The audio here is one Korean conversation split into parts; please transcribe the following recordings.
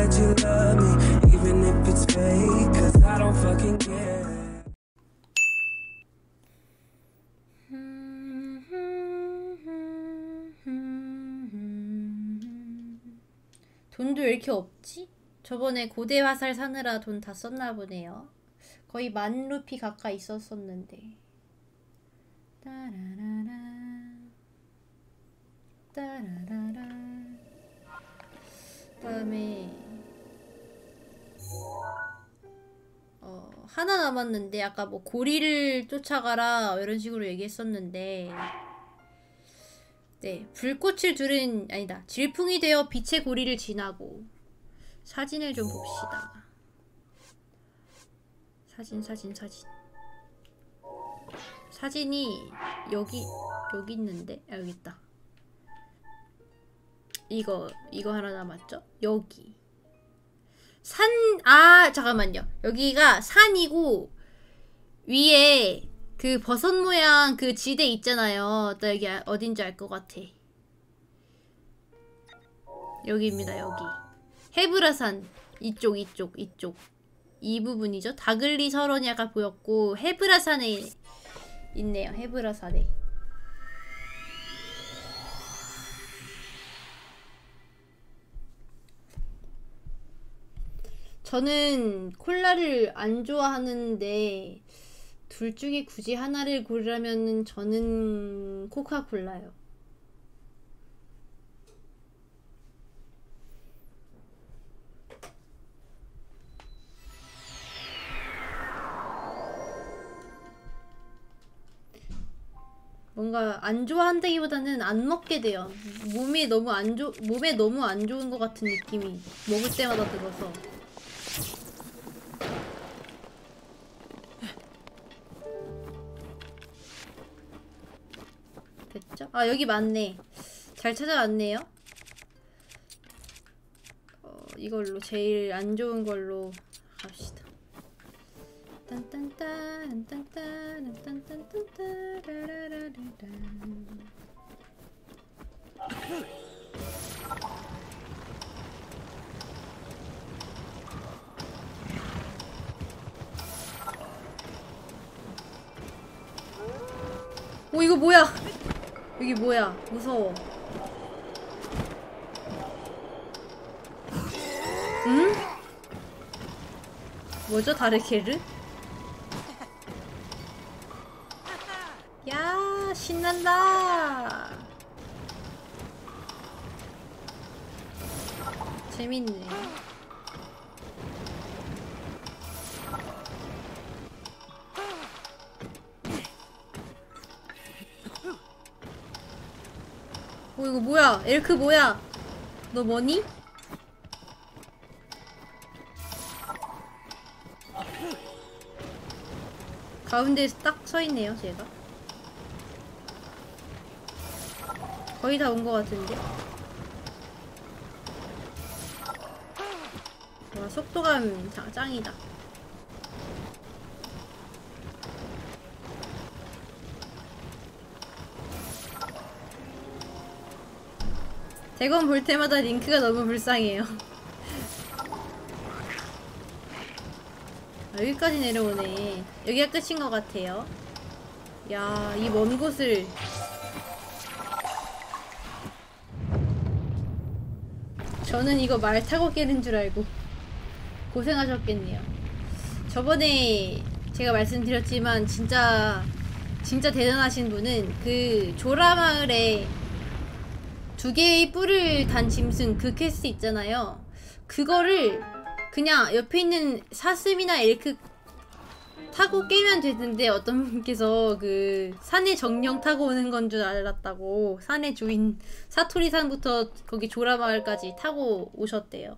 that you love me, even if it's fake, cause I don't fucking care. 돈도 왜 이렇게 없지? 저번에 고대 화살 사느라 돈 다 썼나 보네요. 거의 만 루피 가까이 있었었는데. 따라라라. 따라라라. 그다음에 어, 하나 남았는데 아까 뭐 고리를 쫓아가라 이런 식으로 얘기했었는데 네 불꽃을 두른 아니다. 질풍이 되어 빛의 고리를 지나고 사진을 좀 봅시다. 사진 사진 사진. 사진이 여기 여기 있는데? 아, 여기 있다. 이거 이거 하나 남았죠? 여기 산, 아, 잠깐만요. 여기가 산이고, 위에 그 버섯 모양 그 지대 있잖아요. 나 여기 아- 어딘지 알 것 같아. 여기입니다, 여기. 헤브라산. 이쪽, 이쪽, 이쪽. 이 부분이죠. 다글리 아까 보였고, 헤브라산에 있네요. 헤브라산에. 저는 콜라를 안 좋아하는데 둘 중에 굳이 하나를 고르라면 저는 코카콜라요. 뭔가 안 좋아한다기보다는 안 먹게 돼요. 몸에 너무 안 좋, 몸에 너무 안 좋은 것 같은 느낌이 먹을 때마다 들어서. 아 여기 맞네. 잘 찾아왔네요. 어, 이걸로 제일 안 좋은 걸로 갑시다. 딴딴딴 딴딴 딴딴딴 따라라라란. 오 이거 뭐야? 여기 뭐야? 무서워. 응? 뭐죠 다르케르? 야 신난다. 재밌네. 어 이거 뭐야? 엘크 뭐야? 너 뭐니? 가운데에 딱 서있네요 제가 거의 다 온 것 같은데 와 속도감 짱- 짱이다 대건 볼 때마다 링크가 너무 불쌍해요. 아, 여기까지 내려오네. 여기가 끝인 것 같아요. 야, 이 먼 곳을. 저는 이거 말 타고 깨는 줄 알고 고생하셨겠네요. 저번에 제가 말씀드렸지만 진짜 진짜 대단하신 분은 그 조라마을에 두 개의 뿔을 단 짐승 그 퀘스트 있잖아요. 그거를 그냥 옆에 있는 사슴이나 엘크 타고 깨면 되는데 어떤 분께서 그 산에 정령 타고 오는 건 줄 알았다고 산의 주인 사토리산부터 거기 조라마을까지 타고 오셨대요.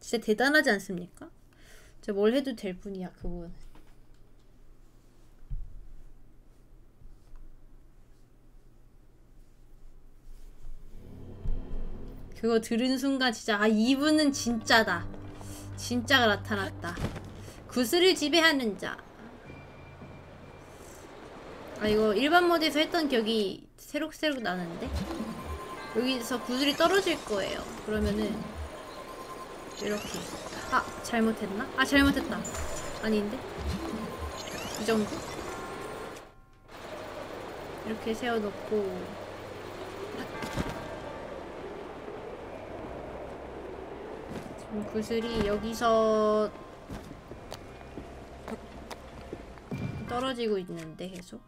진짜 대단하지 않습니까? 진짜 뭘 해도 될 분이야 그분. 그거 들은 순간 진짜 아 이분은 진짜다. 진짜가 나타났다. 구슬을 지배하는 자. 아 이거 일반 모드에서 했던 기억이 새록새록 나는데 여기서 구슬이 떨어질 거예요. 그러면은 이렇게 아 잘못했나? 아 잘못했다 아닌데 이 정도 이렇게 세워놓고 지금 구슬이 여기서 떨어지고 있는데 계속?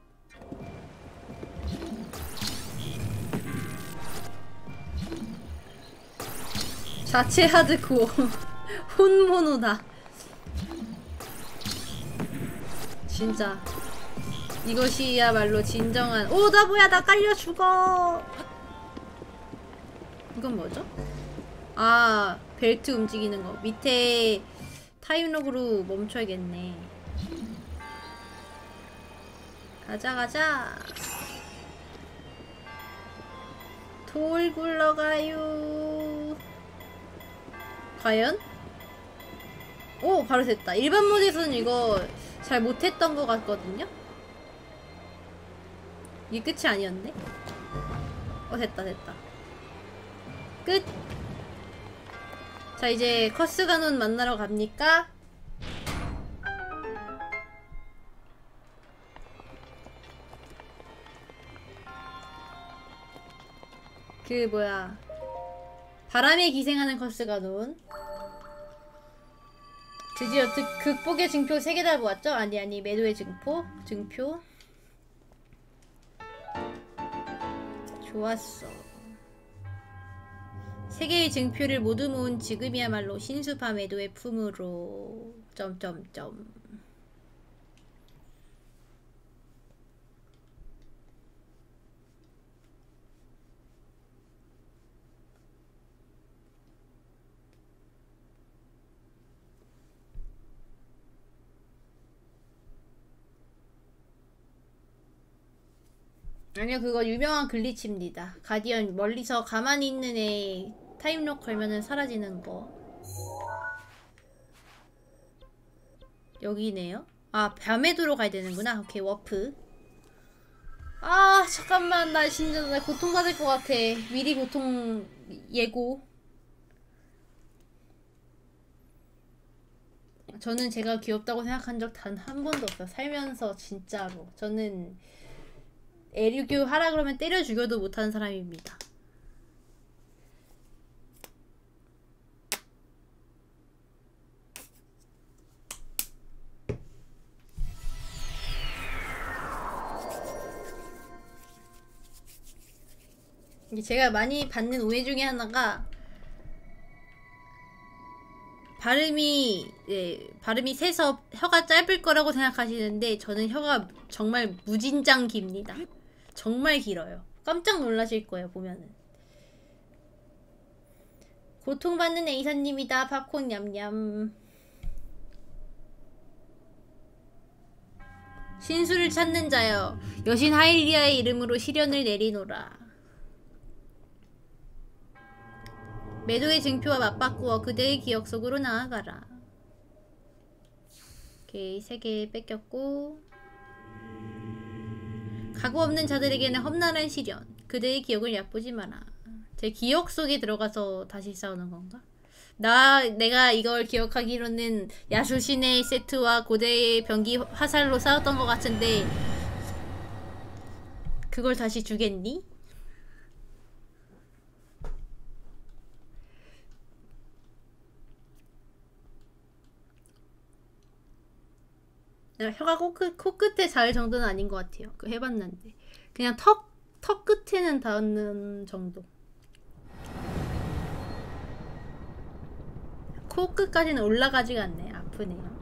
자체 하드코어 혼모노다. 진짜. 이것이야말로 진정한 오 나 뭐야 나 깔려 죽어! 이건 뭐죠? 아 벨트 움직이는 거. 밑에 타임록으로 멈춰야겠네. 가자 가자. 돌 굴러가요. 과연? 오 바로 됐다. 일반 모드에서는 이거 잘 못했던 것 같거든요? 이게 끝이 아니었네? 어 됐다 됐다. 끝 자 이제 커스가논 만나러 갑니까? 그 뭐야? 바람에 기생하는 커스가논. 드디어 득, 극복의 증표 3개 다 모았죠? 아니 아니 매도의 증표 증표? 좋았어 세 개의 증표를 모두 모은 지금이야말로 신수파 매도의 품으로. 점점점. 아니요 그거 유명한 glitch입니다. Guardian 멀리서 가만히 있는 애 time lock 걸면은 사라지는 거. 여기네요? 아 바 메도로 가야 되는구나. 오케이 워프. 아 잠깐만. 나 진짜 나 고통받을 것 같아. 미리 고통 예고. 저는 제가 귀엽다고 생각한 적 단 한 번도 없어요 살면서 진짜로. 저는 애류교 하라 그러면 때려 죽여도 못하는 사람입니다. 제가 많이 받는 오해 중에 하나가 발음이 예, 발음이 세서 혀가 짧을 거라고 생각하시는데 저는 혀가 정말 무진장 깁니다. 정말 길어요. 깜짝 놀라실 거예요, 보면은. 고통받는 A사님이다, 팝콘 냠냠. 신수를 찾는 자여, 여신 하일리아의 이름으로 시련을 내리노라. 매도의 증표와 맞바꾸어 그대의 기억 속으로 나아가라. 오케이, 세 개 뺏겼고. 각오 없는 자들에게는 험난한 시련. 그대의 기억을 얕보지 마라. 제 기억 속에 들어가서 다시 싸우는 건가? 나 내가 이걸 기억하기로는 야수신의 세트와 고대의 병기 화살로 싸웠던 것 같은데 그걸 다시 주겠니? 혀가 코끝, 코끝에 닿을 정도는 아닌 것 같아요. 그 해봤는데 그냥 턱, 턱 끝에는 닿는 정도. 코끝까지는 올라가지가 않네. 아프네요.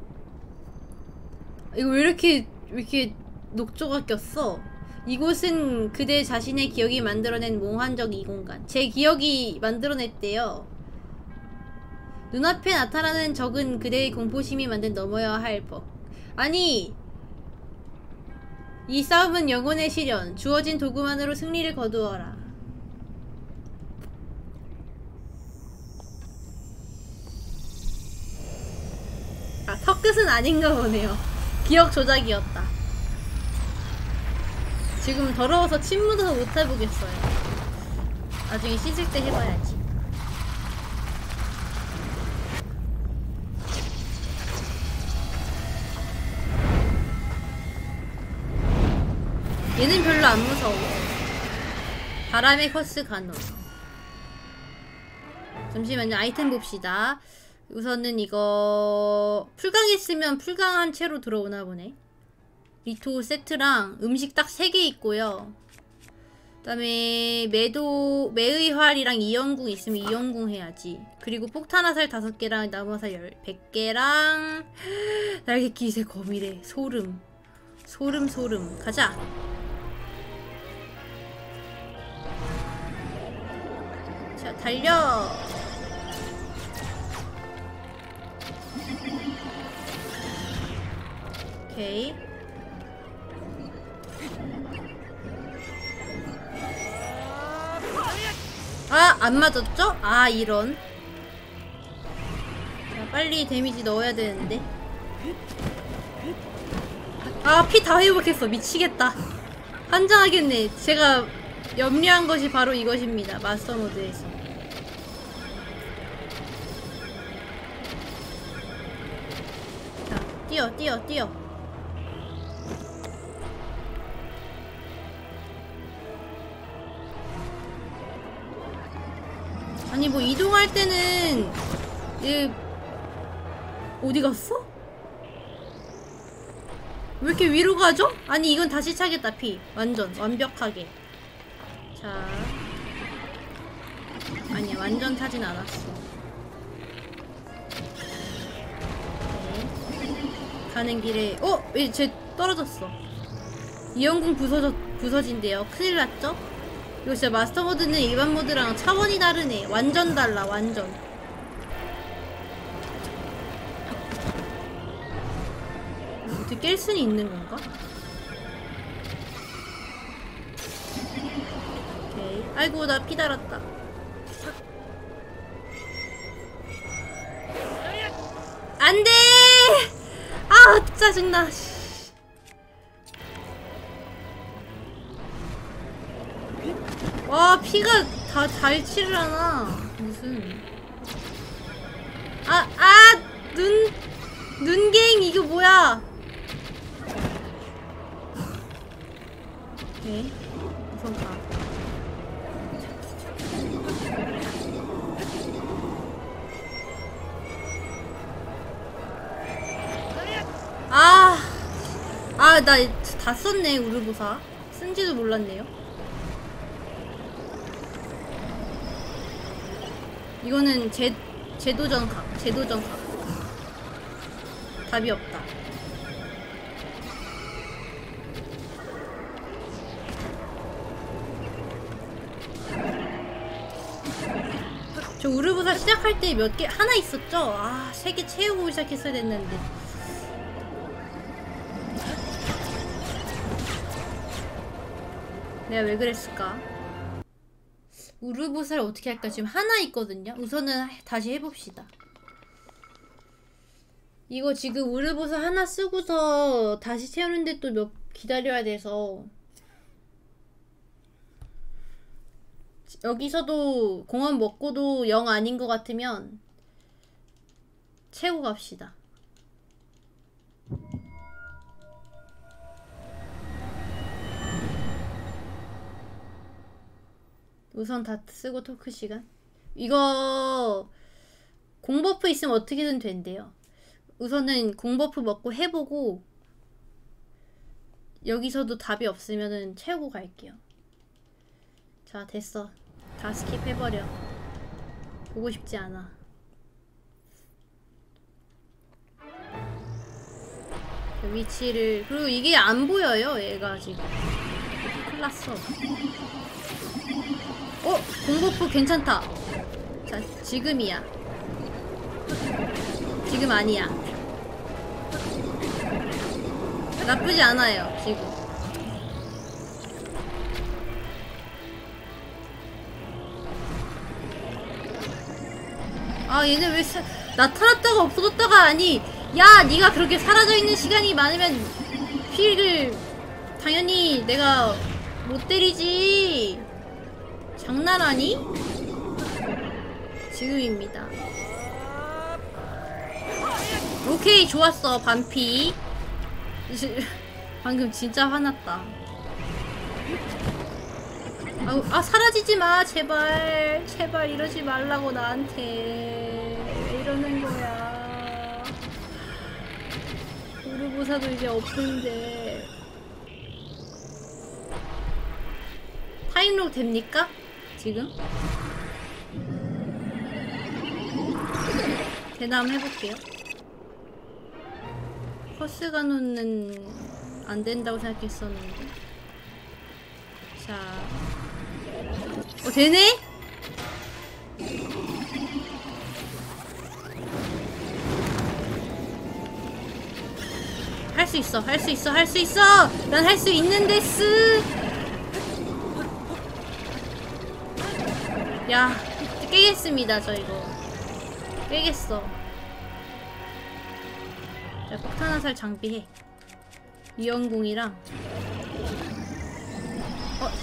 이거 왜 이렇게 왜 이렇게 녹조가 꼈어? 이곳은 그대 자신의 기억이 만들어낸 몽환적 이 공간. 제 기억이 만들어냈대요. 눈앞에 나타나는 적은 그대의 공포심이 만든 넘어야 할 법. 아니 이 싸움은 영혼의 시련 주어진 도구만으로 승리를 거두어라. 아 턱끝은 아닌가 보네요. 기억 조작이었다. 지금 더러워서 침 묻어서 못 해보겠어요. 나중에 씻을 때 해봐야지 얘는 별로 안 무서워. 바람의 커스 간호. 잠시만요. 아이템 봅시다. 우선은 이거 풀강했으면 풀강한 채로 들어오나 보네. 리토 세트랑 음식 딱 3개 있고요. 그 다음에 매도 매의 활이랑 이연궁 있으면 이연궁 해야지. 그리고 폭탄 화살 5개랑 나무 화살 10, 100개랑 날개 기세 거미래. 소름. 소름 소름. 가자. 자, 달려. 오케이. 아, 안 맞았죠? 아, 이런. 자, 빨리 데미지 넣어야 되는데. 아, 피 다 회복했어. 미치겠다. 환장하겠네. 제가 염려한 것이 바로 이것입니다. 마스터 모드에서. 자, 뛰어, 뛰어, 뛰어. 아니 뭐 이동할 때는 얘 어디 갔어? 왜 이렇게 위로 가죠? 아니 이건 다시 차겠다 피 완전 완벽하게 자 아니야 완전 타진 않았어 네. 가는 길에 어? 왜쟤 떨어졌어 이영궁 부서져, 부서진대요 큰일 났죠? 이거 진짜 마스터 모드는 일반 모드랑 차원이 다르네. 완전 달라, 완전. 어떻게 깰 수는 있는 건가? 오케이. 아이고, 나 피 달았다. 안 돼! 아, 짜증나. 씨. 와 피가 다잘 치르잖아 무슨 아아 눈 눈갱 이거 뭐야 우선 가 아, 아, 나 다 썼네, 우르보사. 쓴지도 몰랐네요. 이거는 제, 제도전 각, 제도전 각. 답이 없다. 저 우르부사 시작할 때 몇 개, 하나 있었죠? 아, 세 개 채우고 시작했어야 됐는데. 내가 왜 그랬을까? 우르보사를 어떻게 할까? 지금 하나 있거든요? 우선은 다시 해봅시다. 이거 지금 우르보사 하나 쓰고서 다시 채우는데 또 몇 기다려야 돼서 여기서도 공원 먹고도 영 아닌 것 같으면 채우고 갑시다. 우선 다 쓰고 talk 시간. 이거 공buff 있으면 어떻게든 된대요. 우선은 공buff 먹고 해보고 여기서도 답이 없으면은 채우고 갈게요. 자 됐어. 다 skip해버려. 보고 싶지 않아. 그 위치를 그리고 이게 안 보여요 얘가 지금 큰일 났어 어? 공버프 괜찮다. 자, 지금이야. 지금 아니야. 나쁘지 않아요, 지금. 아, 얘네 왜 사, 나타났다가 없어졌다가 아니, 야, 네가 그렇게 사라져 있는 시간이 많으면 피를 당연히 내가 못 때리지. 장난하니? 지금입니다. 오케이 좋았어 반피 방금 진짜 화났다 아우, 아 사라지지 마 제발. 제발 이러지 말라고 나한테. 왜 이러는 거야? 우르보사도 이제 없는데. 타임록 됩니까? 지금? 한번 해볼게요. 커스가노는 안 된다고 생각했었는데. 자 어, 되네? 할 수 있어, 할 수 있어, 할 수 있어! 난 할 수 있는 데스! 야, 깨겠습니다, 저 이거. 깨겠어. 자, 폭탄 화살 장비해. 이연궁이랑.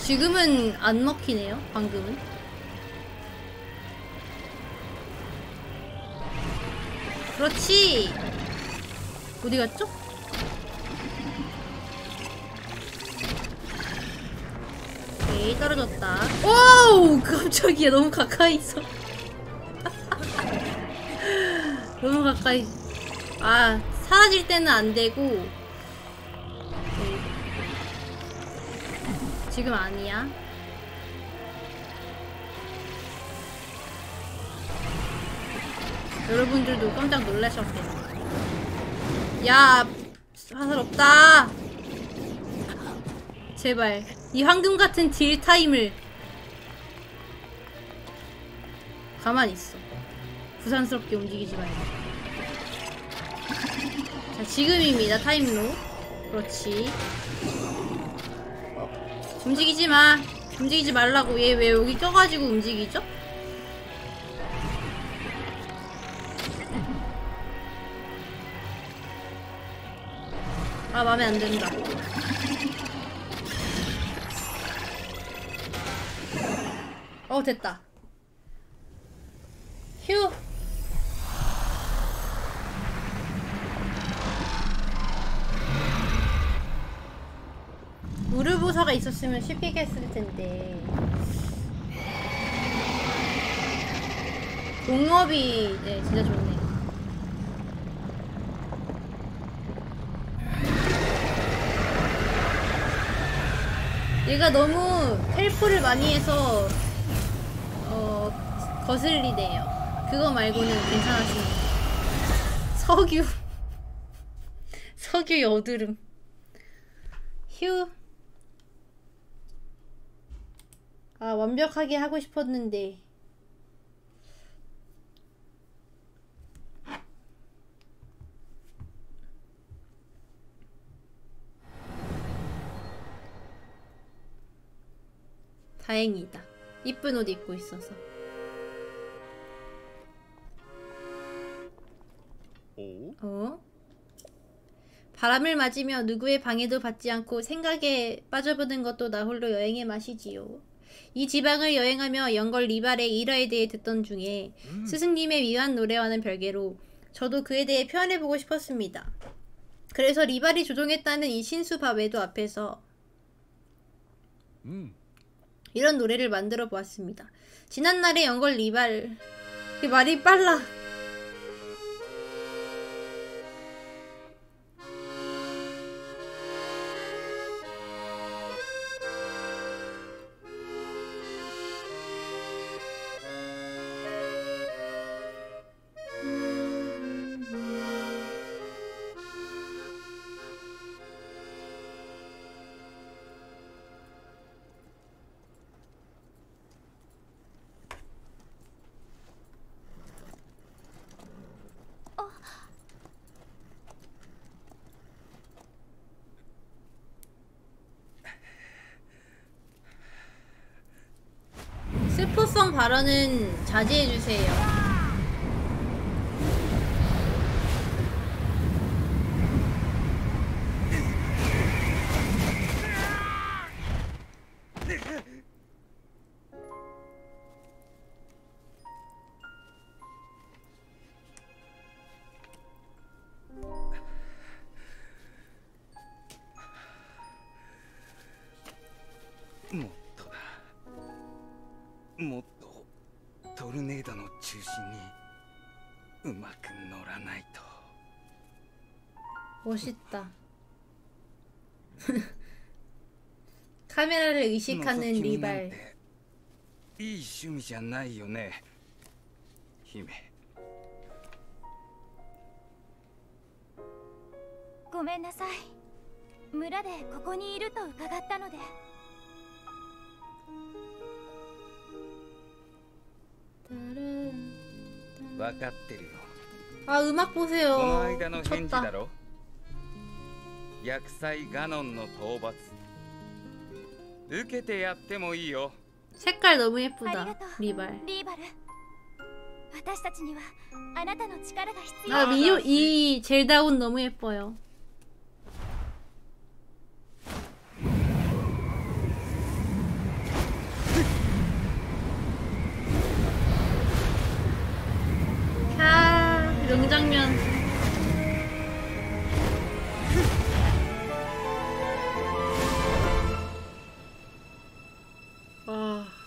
어, 지금은 안 먹히네요, 방금은. 그렇지! 어디 갔죠? 오케이, 떨어졌다. 오우! 깜짝이야, 너무 가까이 있어. 너무 가까이. 아, 사라질 때는 안 되고. 지금 아니야. 여러분들도 깜짝 놀라셨겠네. 야, 화살 없다. 제발 이 황금 같은 deal time을 가만히 있어. 부산스럽게 움직이지 말고. 자, 지금입니다. time lock. 그렇지. 어, 움직이지 마. 움직이지 말라고. 얘 왜 여기 껴가지고 움직이죠? 아, 마음에 안 든다. 어, 됐다. 휴. 무르보사가 있었으면 쉽게 했을 텐데. 공업이 네 진짜 좋네. 얘가 너무 텔프를 많이 해서 어 거슬리네요. 그거 말고는 괜찮았습니다. 석유 석유 여드름 휴. 아 완벽하게 하고 싶었는데 다행이다. 이쁜 옷 입고 있어서. 오? 어? 바람을 맞으며 누구의 방해도 받지 않고 생각에 빠져보는 것도 나 홀로 여행의 맛이지요. 이 지방을 여행하며 영걸 리발의 일화에 대해 듣던 중에 스승님의 위한 노래와는 별개로 저도 그에 대해 표현해보고 싶었습니다. 그래서 리발이 조종했다는 이 신수바 외도 앞에서 음. 이런 노래를 만들어 보았습니다. 지난날의 연걸 리발 이 말이 빨라. 스포성 발언은 자제해 주세요. もっとトルネードの中心にうまく乗らないと 멋있다. 카메라를 のぞ 의식하는 き見なん 리발. ていい趣味じゃないよね姫ごめんなさい村でここにいると伺ったので 分かってるよ 아 음악 この 보세요. 間の返事だ 쳤다. ろ薬剤ガノンの討伐受けてやってもいいよ 색깔 너무 あり 예쁘다. がとう 리발. リーバル私たちにはあなたの力が必要 아 미요 이 젤다운 너무 예뻐요. 명장면. 와.「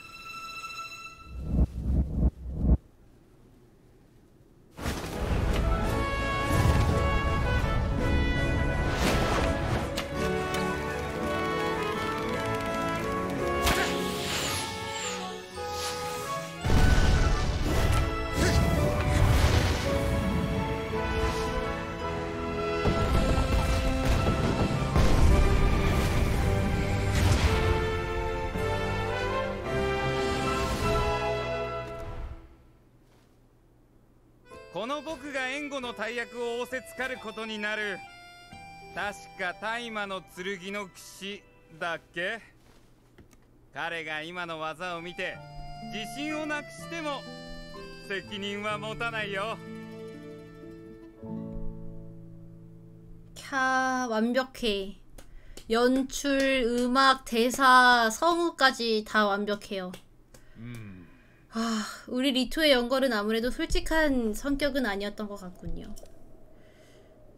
僕が援護の大役を仰せつかることになる」確か大麻の剣の騎士だっけ彼が今の技を見て自信をなくしても責任は持たないよ 캬 완벽해 연출 음악 대사 성우까지 다 완벽해요 아, 우리 리투의 연걸은 아무래도 솔직한 성격은 아니었던 것 같군요.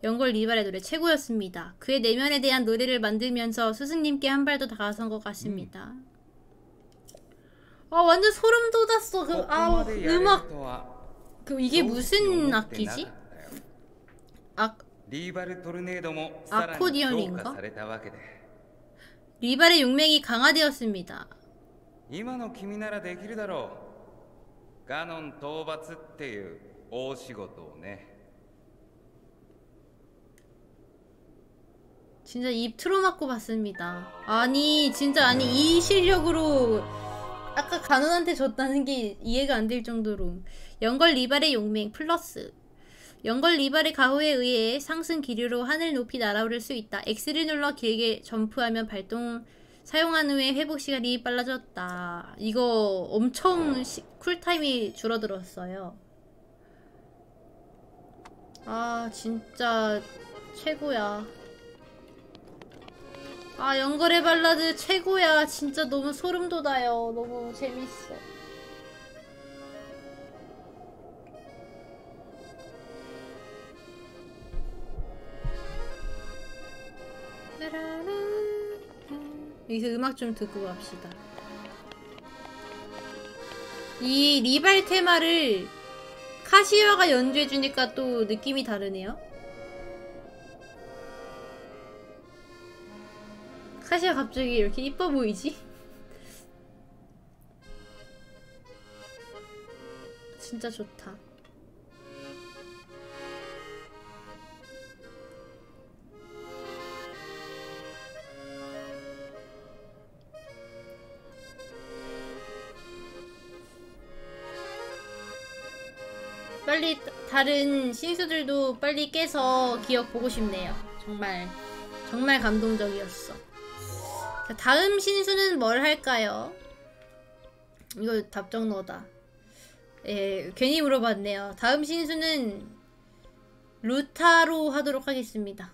연걸 리발의 노래 최고였습니다. 그의 내면에 대한 노래를 만들면서 스승님께 한 발도 다가선 것 같습니다. 음. 아 완전 소름 돋았어. 그, 아 그 음악 그 이게 무슨 악기지? 아 아코디언인가? 리발의 용맹이 강화되었습니다. 今の君ならできるだろうガノン討伐っていう大仕事をね 진짜 입 틀어막고 봤습니다. 아니, 진짜 아니 이 실력으로 아까 간원한테 졌다는 게 이해가 안 될 정도로 연걸 리발의 용맹 플러스 연걸 리발의 가호에 의해 상승 기류로 하늘 높이 날아오를 수 있다. X를 눌러 길게 점프하면 발동 사용한 후에 회복 시간이 빨라졌다. 이거 엄청 시- 쿨타임이 줄어들었어요. 아 진짜 최고야. 아 연걸의 발라드 최고야 진짜 너무 소름 돋아요 너무 재밌어 여기서 음악 좀 듣고 갑시다 이 리발 테마를 카시와가 연주해주니까 또 느낌이 다르네요 카시가 갑자기 이렇게 이뻐 보이지? 진짜 좋다. 다른 신수들도 빨리 깨서 기억 보고 싶네요. 정말 정말 감동적이었어. 자, 다음 신수는 뭘 할까요? 이거 답정 너다. 예, 괜히 물어봤네요. 다음 신수는 루타로 하도록 하겠습니다.